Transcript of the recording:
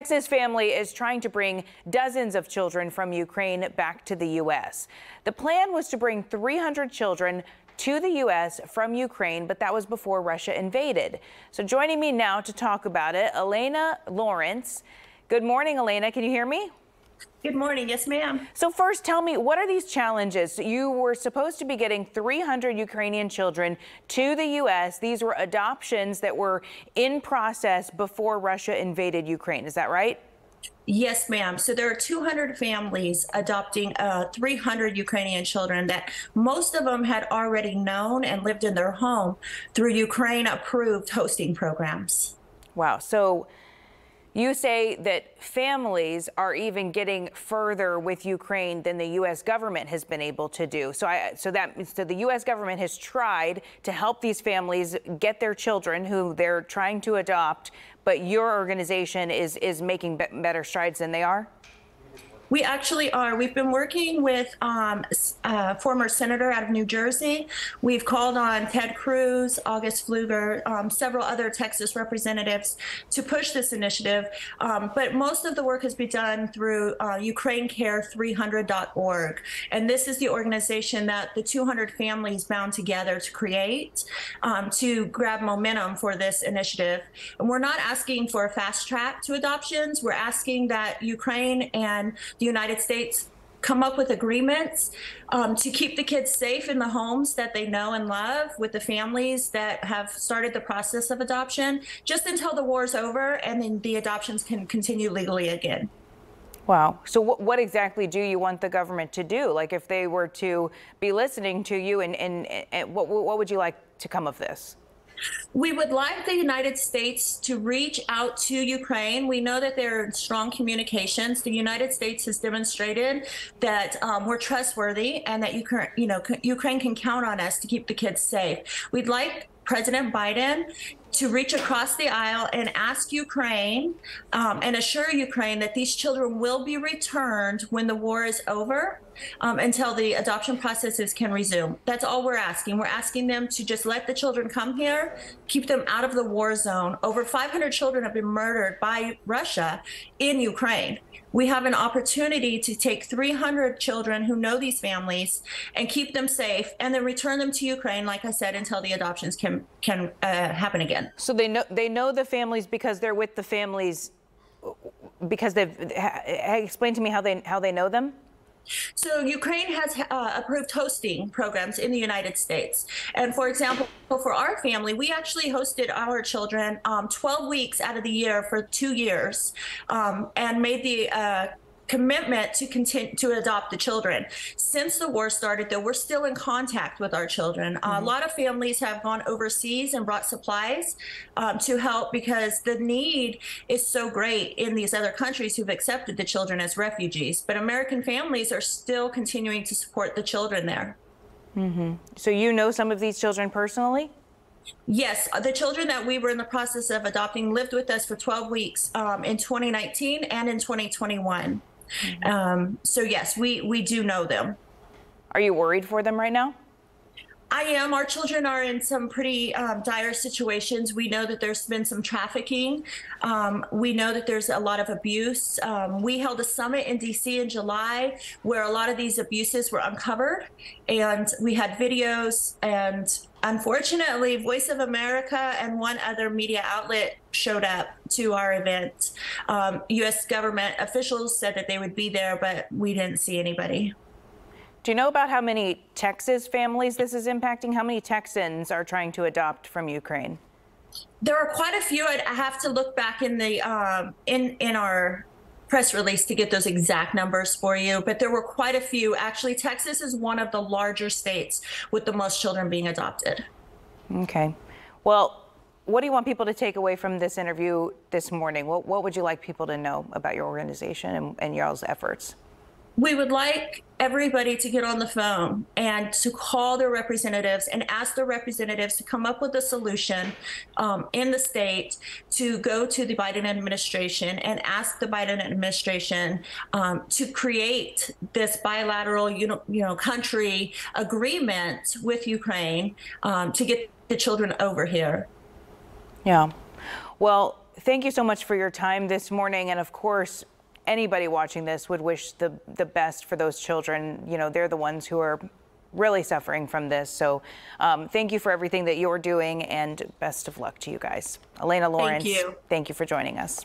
Texas family is trying to bring dozens of children from Ukraine back to the U.S. The plan was to bring 300 children to the U.S. from Ukraine, but that was before Russia invaded. So joining me now to talk about it, Elena Lawrence. Good morning, Elena. Can you hear me? Good morning. Yes, ma'am. So first, tell me, what are these challenges? You were supposed to be getting 300 Ukrainian children to the U.S. These were adoptions that were in process before Russia invaded Ukraine. Is that right? Yes, ma'am. So there are 200 families adopting uh, 300 Ukrainian children that most of them had already known and lived in their home through Ukraine approved hosting programs. Wow. So you say that families are even getting further with Ukraine than the U.S. government has been able to do. So, I, so that so the U.S. government has tried to help these families get their children who they're trying to adopt, but your organization is is making better strides than they are. We actually are. We've been working with um, uh, former senator out of New Jersey. We've called on Ted Cruz, August Pfluger, um, several other Texas representatives to push this initiative. Um, but most of the work has been done through uh, UkraineCare300.org. And this is the organization that the 200 families bound together to create um, to grab momentum for this initiative. And we're not asking for a fast track to adoptions. We're asking that Ukraine and the United States come up with agreements um, to keep the kids safe in the homes that they know and love with the families that have started the process of adoption just until the war's over and then the adoptions can continue legally again. Wow. So, what, what, exactly do you want the government to do? Like, if they were to be listening to you, and, and, and what, what would you like to come of this? We would like the United States to reach out to Ukraine. We know that there are strong communications. The United States has demonstrated that um, we're trustworthy and that Ukraine, you know, Ukraine can count on us to keep the kids safe. We'd like President Biden to reach across the aisle and ask Ukraine um, and assure Ukraine that these children will be returned when the war is over um, until the adoption processes can resume. That's all we're asking. We're asking them to just let the children come here, keep them out of the war zone. Over 500 children have been murdered by Russia in Ukraine we have an opportunity to take 300 children who know these families and keep them safe and then return them to Ukraine, like I said, until the adoptions can can uh, happen again. So they know they know the families because they're with the families because they've explained to me how they how they know them. So Ukraine has uh, approved hosting programs in the United States. And for example, for our family, we actually hosted our children um, 12 weeks out of the year for two years um, and made the uh, commitment to continue to adopt the children. Since the war started, though, we're still in contact with our children. Mm-hmm. Uh, a lot of families have gone overseas and brought supplies um, to help because the need is so great in these other countries who've accepted the children as refugees. But American families are still continuing to support the children there. Mm-hmm. So you know some of these children personally? Yes, uh, the children that we were in the process of adopting lived with us for 12 weeks um, in 2019 and in 2021. Mm-hmm. Um, so yes, we we do know them. Are you worried for them right now? I am. Our children are in some pretty um, dire situations. We know that there's been some trafficking. Um, we know that there's a lot of abuse. Um, we held a summit in DC in July where a lot of these abuses were uncovered, and we had videos. And unfortunately, Voice of America and one other media outlet showed up to our event. U.S. Um, government officials said that they would be there, but we didn't see anybody. Do you know about how many Texas families this is impacting? How many Texans are trying to adopt from Ukraine? There are quite a few. I have to look back in the um, in in our press release to get those exact numbers for you, but there were quite a few. Actually, Texas is one of the larger states with the most children being adopted. Okay. Well, what do you want people to take away from this interview this morning? What, what would you like people to know about your organization and, and y'all's efforts? We would like everybody to get on the phone and to call their representatives and ask their representatives to come up with a solution um, in the state to go to the Biden administration and ask the Biden administration um, to create this bilateral, you know, you know, country agreement with Ukraine um, to get the children over here. Yeah. Well, thank you so much for your time this morning. And of course, anybody watching this would wish the, the best for those children. You know, they're the ones who are really suffering from this. So um, thank you for everything that you're doing and best of luck to you guys. Elena Lawrence, thank you. thank you for joining us.